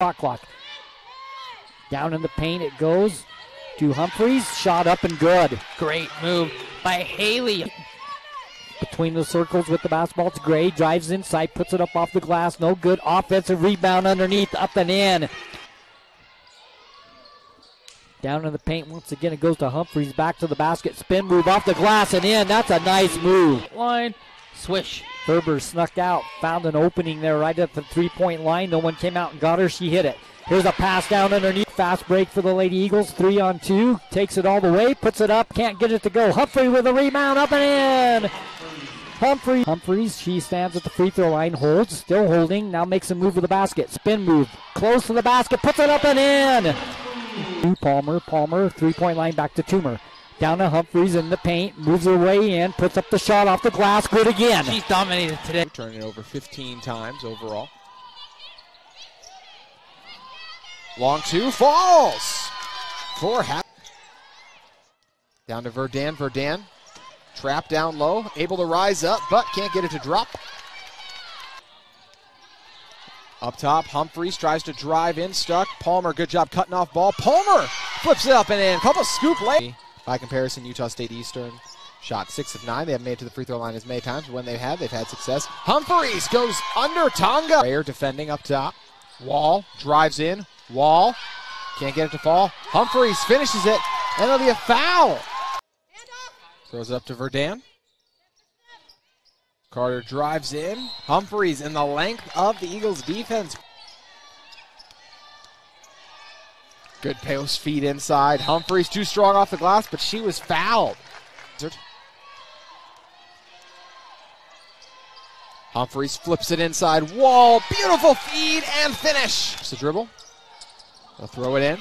shot clock. Down in the paint it goes to Humpherys. Shot up and good. Great move by Hadley. Between the circles with the basketball, it's Gray. Drives inside, puts it up off the glass. No good. Offensive rebound underneath, up and in. Down in the paint once again. It goes to Humpherys. Back to the basket. Spin move off the glass and in. That's a nice move. Line. Swish. Ferber snuck out, found an opening there right at the three point line. No one came out and got her. She hit it. Here's a pass down underneath. Fast break for the Lady Eagles. Three on two. Takes it all the way. Puts it up. Can't get it to go. Humphrey with a rebound. Up and in. Humphrey. Humpherys. She stands at the free throw line. Holds. Still holding. Now makes a move with the basket. Spin move. Close to the basket. Puts it up and in. Palmer. Palmer. Three point line back to Toomer. Down to Humpherys in the paint. Moves her way in. Puts up the shot off the glass. Good again. She's dominated today. Turning it over 15 times overall. Long two falls for half. Down to Verdan. Verdan trapped down low, able to rise up, but can't get it to drop. Up top, Humpherys tries to drive in, stuck. Palmer, good job cutting off ball. Palmer flips it up and in. Couple scoop late. By comparison, Utah State Eastern shot six of nine. They have made it to the free throw line as many times. When they have, they've had success. Humpherys goes under Tonga. Rayer defending up top. Wall drives in. Wall can't get it to fall. Humpherys finishes it, and it'll be a foul. Throws it up to Verdan. Carter drives in. Humpherys in the length of the Eagles' defense. Good post feed inside. Humpherys too strong off the glass, but she was fouled. Humpherys flips it inside. Wall. Beautiful feed and finish. Just a dribble. They'll throw it in.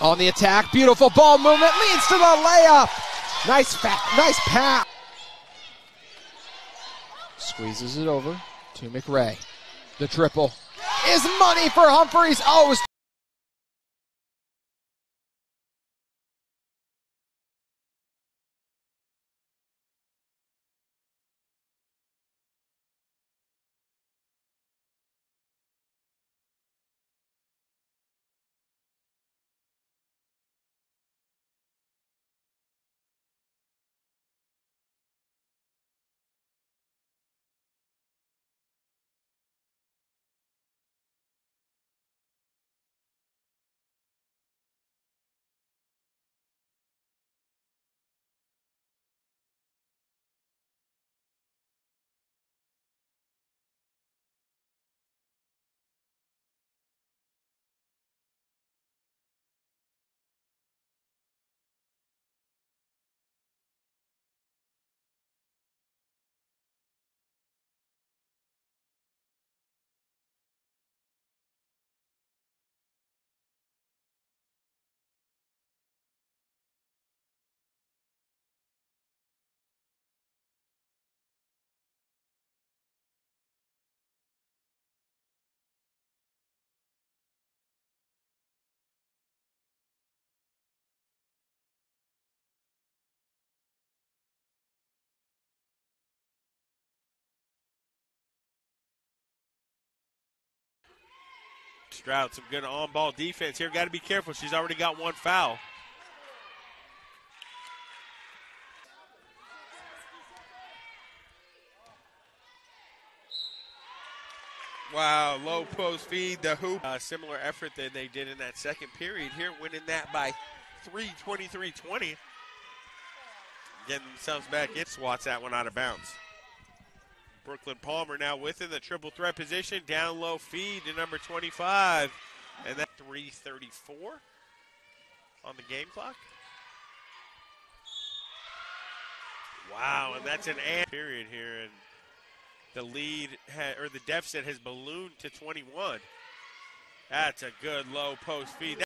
On the attack. Beautiful ball movement. Leads to the layup. Nice, fa- nice pass. Squeezes it over to McRae. The triple is money for Humpherys. Oh, Stroud, some good on ball defense here. Got to be careful. She's already got one foul. Wow, low post feed, the hoop. Uh, similar effort than they did in that second period here, winning that by 3 23 20. Getting themselves back in, swats that one out of bounds. Brooklyn Palmer now within the triple threat position. Down low feed to number 25. And that 334 on the game clock. Wow, and that's an and period here. And the lead, ha- or the deficit has ballooned to 21. That's a good low post feed.